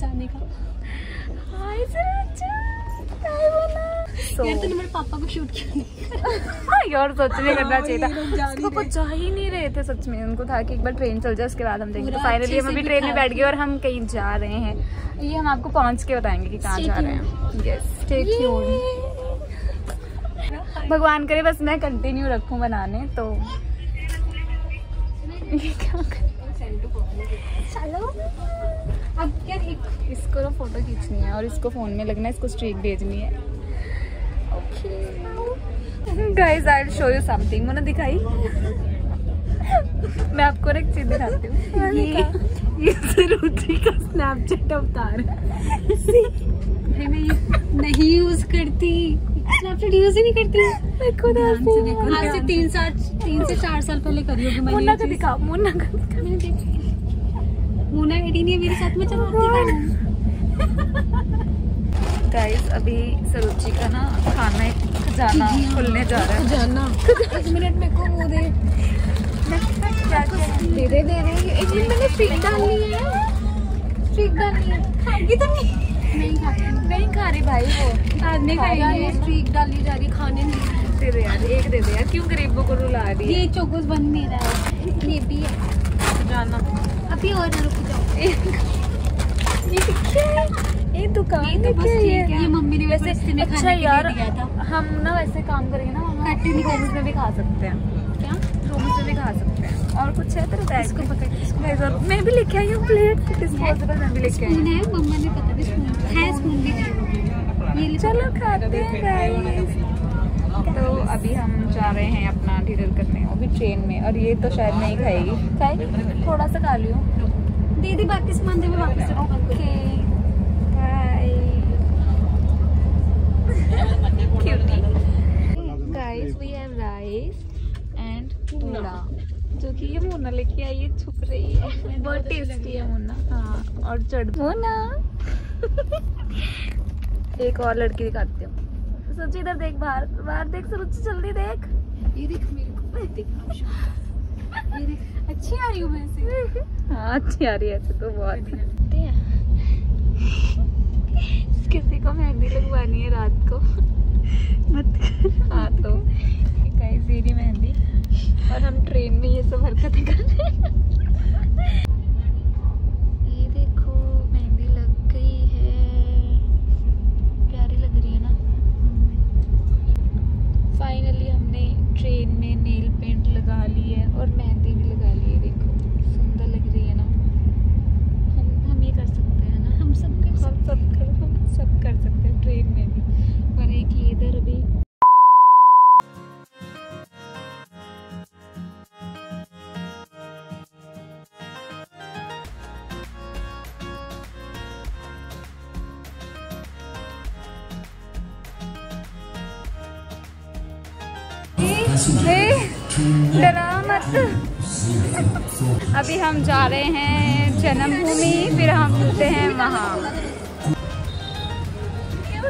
जाने का। हाय बोला। यार तूने मेरे पापा को शूट किया यार सच में करना चाहिए जा था उसको कुछ जा ही नहीं रहे थे सच में। उनको था कि एक बार ट्रेन चल जाए उसके बाद हम देखेंगे। तो फाइनली हम अभी ट्रेन में बैठ गए और हम कहीं जा रहे हैं। ये हम आपको पहुँच के बताएँगे कि कहाँ जा रहे हैं। यस स्टे ट्यून भगवान करे बस मैं कंटिन्यू रखूँ बनाने तो ये क्या चलो। अब क्या एक इसको ना फ़ोटो खींचनी है और इसको फ़ोन में लगना है इसको स्ट्रीक भेजनी है। Okay guys I will show you something मैंने दिखाई? मैं आपको एक चीज़ दिखाती हूँ। ये ये सरोजी का स्नैपचैट अवतार है। मैं ये नहीं यूज़ करती। स्नैपचैट यूज़ ही नहीं करती। मैं खुद आज से तीन साल तीन से चार साल पहले करी होगी मैंने मुन्ना ये को। दिखा मुन्ना को दिखा मैंने देखी। मुन्ना एडी नहीं है मेरे साथ में चलो गाइस अभी सरोजी का ना खाना एक खजाना खुलने जा रहा है। जाना एक मिनट मेरे को वो दे। दे दे दे दे। एक मिनट मैंने स्ट्रीक डालनी है। स्ट्रीक डालनी है। खाएगी तो नहीं। नहीं खा रही। भाई वो। आज नहीं ये स्ट्रीक डाली जा रही खाने नहीं। दे दे यार एक दे दे यार। क्यों गरीबों को रुला रही है? ये चोकोस बन नहीं रहा है। ये भी है। जाना अभी और रुक जाओ। ये है ये दुकान ये तो बस क्या है। ये मम्मी ने वैसे वैसे ने अच्छा के यार लिए दिया था। हम ना वैसे काम करेंगे ना नहीं रोम्स में भी खा सकते हैं। क्या? रोम्स में भी खा सकते हैं। और कुछ है तेरे बैग इसको पकड़ इसको मैं भी लेके आई हूँ प्लेट डिस्पोजेबल मैं भी लेके आई है। मम्मा ने पता भी स्पून है स्पून भी ये चलो खाते हैं गाइस तो अभी हम जा रहे हैं अपना डिनर करने वो भी ट्रेन में और ये तो शायद नहीं खाएगी खाएगी थोड़ा सा खा लियो दे दे बाकी सामान दे वापस से बंद कर Okay. Bye. Cutie. Guys, we have rice and tuna. जो कि ये मोना लेके आई है छुप रही है बहुत टेस्टी है मोना हाँ और चढ़ मोना एक और लड़की दिखाती हूँ सोची इधर देख बाहर बाहर देख सोची जल्दी देख। ये देख मेरे को देख ये देख। अच्छी आ रही हूँ मैं ऐसे हाँ अच्छी आ रही है ऐसे तो बहुत। किसी को मेहंदी लगवानी है रात को। मत कर। हाँ तो। गाइस ये मेहंदी। और हम ट्रेन में ये सब हरकतें कर रहे हैं। ट्रेन में नेल पेंट लगा ली है और मेहंदी भी लगा ली है देखो। सुंदर लग रही है ना? हम हम ये कर सकते हैं ना? हम सब कर हम सब कर हम सब कर सकते हैं ट्रेन में भी। पर एक ये इधर भी डरा मत अभी हम जा रहे हैं जन्मभूमि, फिर हम मिलते हैं वहाँ।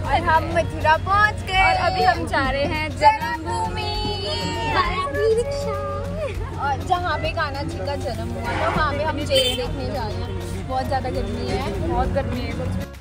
और हम मथुरा पहुँच गए। और अभी हम जा रहे हैं जन्मभूमि। और जहाँ पे कान्हा जी का जन्म हुआ था, वहाँ पे हम जेल देखने जा रहे हैं। बहुत ज़्यादा गर्मी है। बहुत गर्मी है।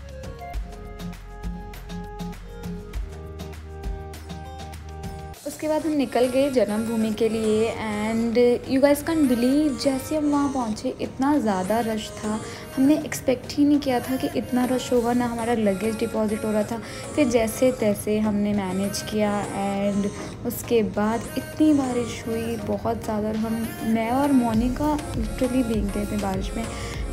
उसके बाद हम निकल गए जन्मभूमि के लिए and you guys can believe जैसे हम वहाँ पहुँचे, इतना ज़्यादा रश था। हमने एक्सपेक्ट ही नहीं किया था कि इतना रश होगा, ना हमारा लगेज डिपॉजिट हो रहा था। फिर जैसे तैसे हमने मैनेज किया एंड उसके बाद इतनी बारिश हुई, बहुत ज़्यादा। हम मैं और मोनिका लिटरली भीग गए थे बारिश में।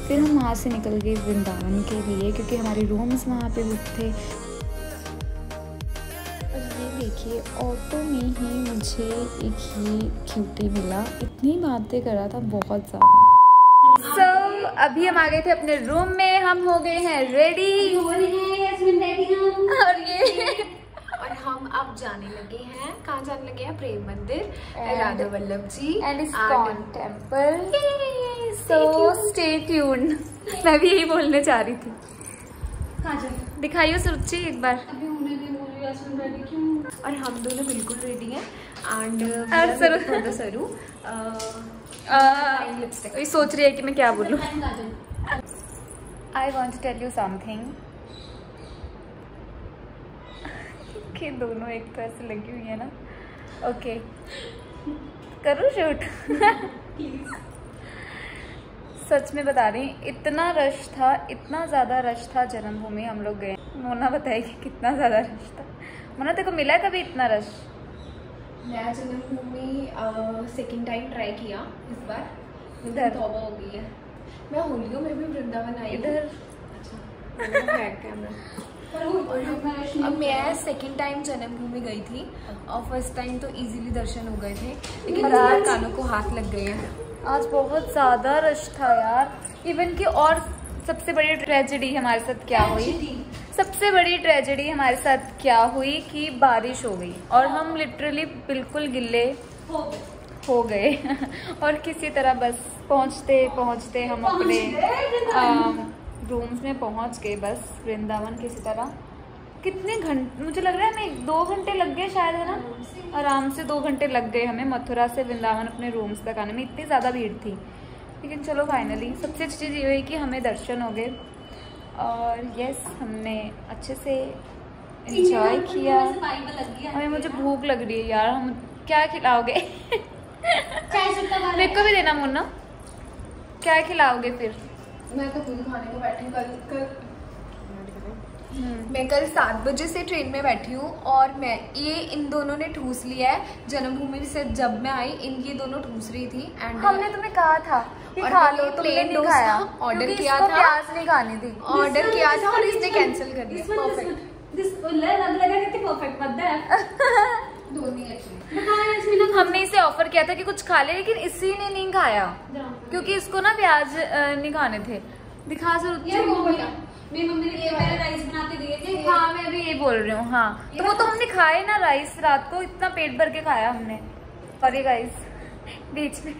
फिर हम वहाँ से निकल गए वृंदावन के लिए, क्योंकि हमारे रूम्स वहाँ पे बुक थे। देखिए ऑटो में ही मुझे एक ही क्यूटी मिला। इतनी बातें कर रहा था बहुत ज़्यादा। सो so, अभी हम आ गए थे अपने रूम में हम हो गए हैं रेडी और ये और हम अब जाने लगे हैं कहाँ जाने लगे हैं? Prem Mandir Radha Vallabh ji and ISKCON temple so stay tuned मैं भी यही बोलने चाह रही थी। दिखाइयो सुरुचि एक बार। अभी रेडी क्यों और हम दोनों बिल्कुल रेडी हैं। एंड सरू- सरू सोच रही है कि मैं क्या बोलूँ? I want tell you something कि दोनों एक तो ऐसे लगी हुई है ना। Okay okay. करूँ शूट सच में बता रही इतना रश था इतना ज़्यादा रश था जन्मभूमि हम लोग गए। मोना बताएगी कितना ज़्यादा रश था। मोना तेरे को मिला है कभी इतना रश नया जन्मभूमि सेकंड टाइम ट्राई किया इस बार। इधर। तौबा हो गई है। मैं होलियों में भी वृंदावन आई इधर। अच्छा अब मैं सेकंड टाइम जन्मभूमि गई थी। और फ़र्स्ट टाइम तो इजीली दर्शन हो गए थे। लेकिन कानों को हाथ लग गए हैं। आज बहुत ज़्यादा रश था यार। इवन कि और सबसे बड़ी ट्रेजेडी हमारे साथ क्या हुई? सबसे बड़ी ट्रेजेडी हमारे साथ क्या हुई कि बारिश हो गई और हम लिटरली बिल्कुल गिल्ले हो गए। और किसी तरह बस पहुँचते पहुँचते हम अपने रूम्स में पहुँच गए बस वृंदावन किसी तरह। कितने घंटे मुझे लग रहा है हमें दो घंटे लग गए शायद है ना? आराम से दो घंटे लग गए हमें मथुरा से वृंदावन अपने रूम्स तक आने में। इतनी ज़्यादा भीड़ थी। लेकिन चलो फाइनली सबसे अच्छी चीज़ ये हुई कि हमें दर्शन हो गए। और यस हमने अच्छे से इंजॉय किया। हमें मुझे भूख लग रही है यार हम क्या खिलाओगे? मेरे को भी देना मुन्ना। क्या खिलाओगे फिर? मैं तो खुद खाने को बैठी कल कल मैं कल सात बजे से ट्रेन में बैठी हूँ और मैं ये इन दोनों ने ठूस लिया है। जन्मभूमि से जब मैं आई इन ये दोनों ठूस रही थी एंड हमने तुम्हें कहा था कि और खा लो तुमने नहीं खाया। क्योंकि किया था। प्याज नहीं खानी थी ऑर्डर किया था और इसने कैंसिल कर दिया। परफेक्ट हमने इसे ऑफ़र किया था कि कुछ खा ले लेकिन इसी ने नहीं खाया। क्योंकि इसको ना प्याज नहीं खाने थे। दिखा ज़रूर मेरी मम्मी राइस दिए थे। हाँ मैं भी ये बोल रही हूँ हाँ। तो वो तो हमने खाए ना राइस रात को इतना पेट भर के खाया हमने। ये राइस बीच में।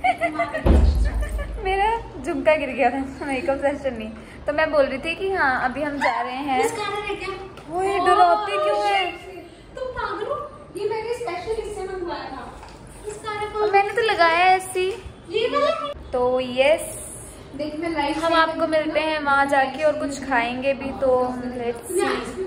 मेरा झुमका गिर गया था मेकअप सेशन नहीं। तो मैं बोल रही थी कि हाँ अभी हम जा रहे हैं। है क्या? ओए डराते क्यों है? तुम पागल हो? ये मैंने स्पेशल इससे मंगवाया था? मैंने तो लगाया ऐसी तो यस हम आपको मिलते हैं वहाँ जाके और कुछ खाएँगे भी तो लेट्स सी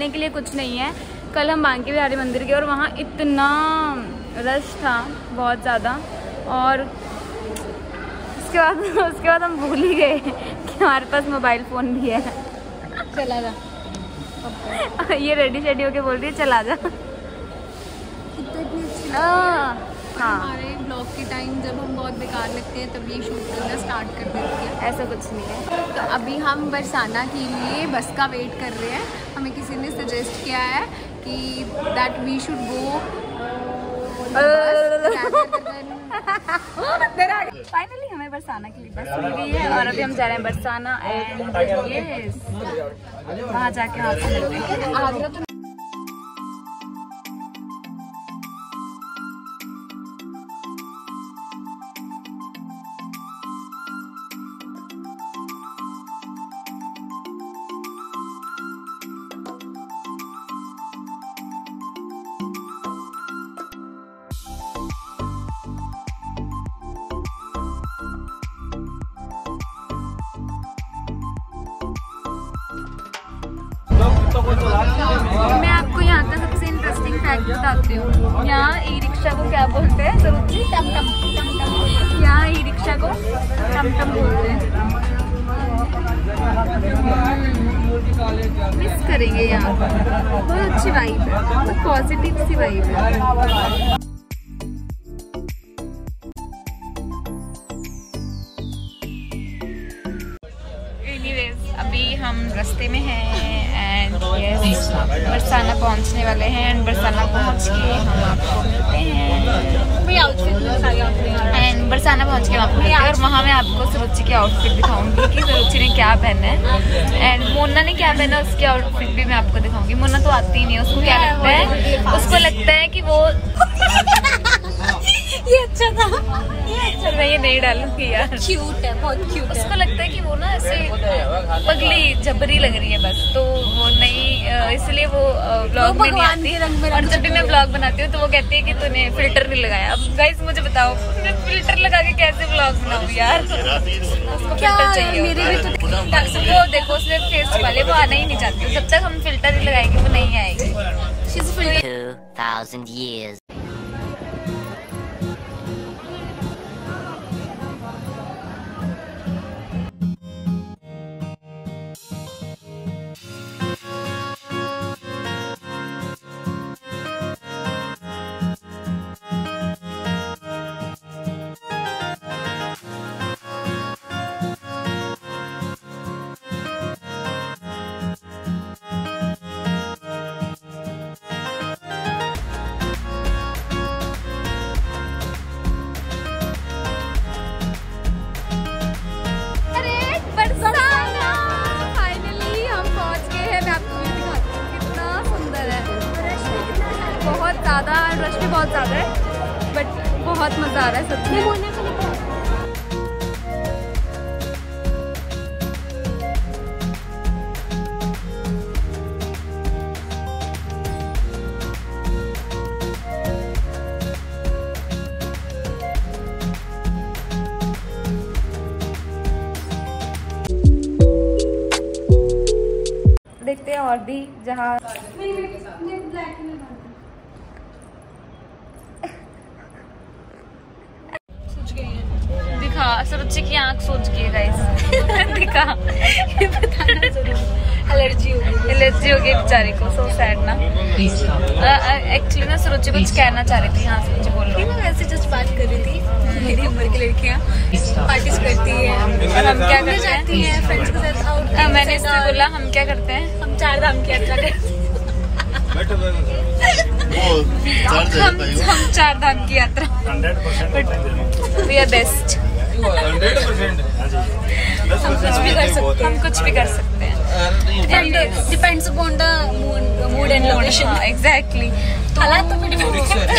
बोलने के लिए कुछ नहीं है। कल हम बांके बिहारी मंदिर गए और वहाँ इतना रश था बहुत ज़्यादा और उसके बाद उसके बाद हम भूल ही गए कि हमारे पास मोबाइल फ़ोन भी है। चला जा। ये रेडी शेडी होके बोल रही है चला जा। हाँ। हमारे ब्लॉग के टाइम जब हम बहुत बेकार लगते हैं तब ये शूट करना स्टार्ट कर देते हैं। ऐसा कुछ नहीं है। तो अभी हम बरसाना के लिए बस का वेट कर रहे हैं। हमें किसी ने सजेस्ट किया है कि that we should go finally हमें बरसाना के लिए बस मिल गई है और अभी हम जा रहे हैं बरसाना एंड यस वहाँ जाके वहाँ से आगरा तो मैं आपको यहाँ का सबसे इंटरेस्टिंग फैक्ट बताती हूँ। यहाँ ई रिक्शा को क्या बोलते हैं? ज़रूर टम टम यहाँ ई रिक्शा को टम टम बोलते हैं। मिस करेंगे यहाँ बहुत अच्छी वाइब है। बहुत पॉजिटिव सी वाइब है। पहुँच के आपको पे और वहाँ मैं आपको सुरुचि के आउटफिट दिखाऊँगी कि सुरुचि ने क्या पहना है। एंड मोना ने क्या पहना उसके आउटफिट भी मैं आपको दिखाऊँगी। मोना तो आती ही नहीं है उसको क्या लगता है? उसको लगता है कि वो ये अच्छा था। ये अच्छा मैं ये नहीं डालूँगी यार। क्यूट है बहुत क्यूट उसको लगता है कि वो ना ऐसे पगली जबरी लग रही है बस। तो वो नहीं इसलिए वो ब्लॉग में नहीं आती। रंग में और जब भी मैं ब्लॉग बनाती हूँ तो वो कहती है कि तूने फ़िल्टर नहीं लगाया। अब गाइस मुझे बताओ मैं फ़िल्टर लगा के कैसे ब्लॉग बनाऊँ यार? उसको क्या फ़िल्टर चाहिए मेरे भी तो वो देखो उसने फेस वाले वो आना ही नहीं चाहती। जब तक हम फ़िल्टर नहीं लगाएँगे वो नहीं आएगी। She's a 2,000 years. बहुत ज़्यादा है बट बहुत मज़ा आ रहा है सच में। देखते हैं और भी जहाँ दिखा सोच के गाइस दिखा? ये बताना ज़रूर एलर्जी हो। गई एलर्जी हो गई बेचारे को सो सैड ना। एक्चुअली ना सुरुचि कुछ कहना चाह रही थी। हाँ सुरुचि बोल मैं वैसे जस्ट बात कर रही थी। मेरी उम्र की लड़कियाँ पार्टीज़ करती हैं। और हम क्या करते जाती हैं हैं फ्रेंड्स के साथ आउट मैंने इससे बोला हम क्या करते हैं? हम चार धाम की यात्रा करते हैं। हम हम चार धाम की यात्रा। बट वी आर बेस्ट कुछ भी कर सकते हम कुछ भी कर सकते हैं। हैं depends upon the mood and location हाँ। एग्जैक्टली हालात तो पे डिपेंड करता है।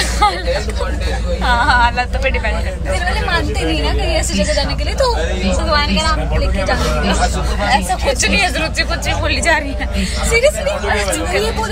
हाँ हाँ हालातों पे डिपेंड करता मेरे वाले मानते नहीं ना कहीं ऐसी जगह जाने के लिए तो भगवान का नाम लेके जाने के लिए। ऐसा कुछ नहीं है ज़रूरत कुछ भी बोली जा रही है। सीरियसली ये बोल